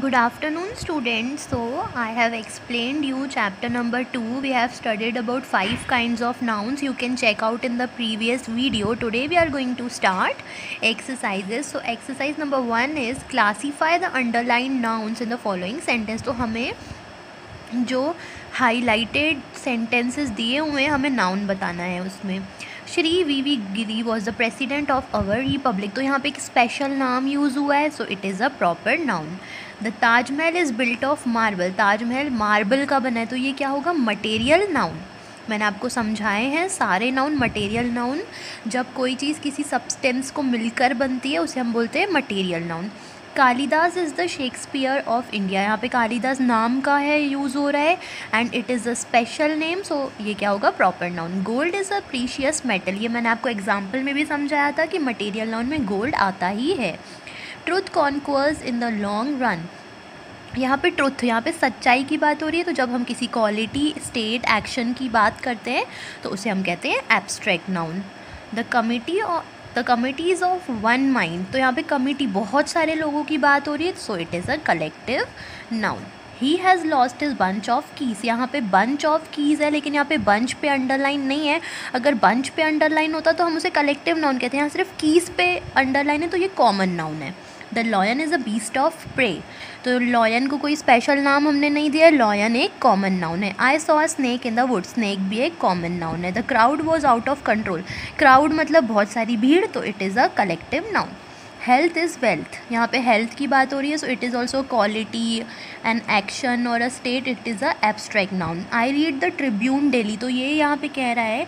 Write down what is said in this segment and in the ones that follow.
Good afternoon student so I have explain you chapter number two we have studied about five kind of nouns you can check out in the previous video today we are going to start exercises so exercise number one is classify the underline nouns in the following sentence तो हमें जो highlighted sentences दिए हुए हैं, हमें noun बताना है उसमें। Shri V V Giri was the president of our republic तो यहाँ पे एक स्पेशल नाम यूज़ हुआ है so it is a proper noun the Taj Mahal is built of marble Taj Mahal marble का बना है तो ये क्या होगा? मटेरियल नाउन मैंने आपको समझाए हैं, सारे नाउन मटेरियल नाउन जब कोई चीज़ किसी सब्सटेंस को मिलकर बनती है, उसे हम बोलते हैं material noun Kalidas is the Shakespeare of India यहाँ पे कालिदास नाम का है यूज़ हो रहा है and it is a special name so ये क्या होगा? Proper noun gold is a precious metal ये मैंने आपको एग्ज़ाम्पल में भी समझाया था कि मटेरियल नाउन में गोल्ड आता ही है. Truth conquers in the long run यहाँ पे ट्रुथ यहाँ पे सच्चाई की बात हो रही है तो जब हम किसी क्वालिटी स्टेट एक्शन की बात करते हैं तो उसे हम कहते हैं abstract noun the committee the committees of one mind तो यहाँ पे कमिटी बहुत सारे लोगों की बात हो रही है so it is a collective noun he has lost his bunch of keys यहाँ पे बंच ऑफ़ कीज़ है, लेकिन यहाँ पे बंच पे अंडरलाइन नहीं है. अगर बंच पे अंडरलाइन होता तो हम उसे कलेक्टिव नाउन कहते हैं. यहाँ सिर्फ़ कीज़ पे अंडरलाइन है तो ये कॉमन नाउन है. The lion is a beast of prey. तो लॉयन को कोई स्पेशल नाम हमने नहीं दिया, लॉयन एक कॉमन नाउन है। I saw a snake in the wood snake भी एक कॉमन नाउन है। The crowd was out of control crowd मतलब बहुत सारी भीड़ तो it is a collective noun health is wealth यहाँ पे हेल्थ की बात हो रही है so it is also quality an action और a state it is a abstract noun I read the Tribune daily तो ये यहाँ पे कह रहा है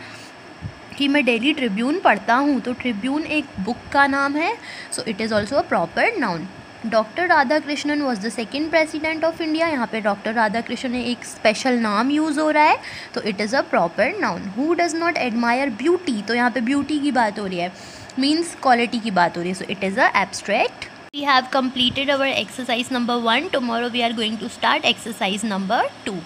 कि मैं डेली ट्रिब्यून पढ़ता हूँ तो ट्रिब्यून एक बुक का नाम है so it is also a proper noun doctor Radha Krishnan was the second president of India यहाँ पे डॉक्टर राधा कृष्णन एक स्पेशल नाम यूज़ हो रहा है तो it is a proper noun who does not admire beauty तो यहाँ पे ब्यूटी की बात हो रही है मीन्स क्वालिटी की बात हो रही है so it is a abstract we have completed our exercise number one. Tomorrow we are going to start exercise number two.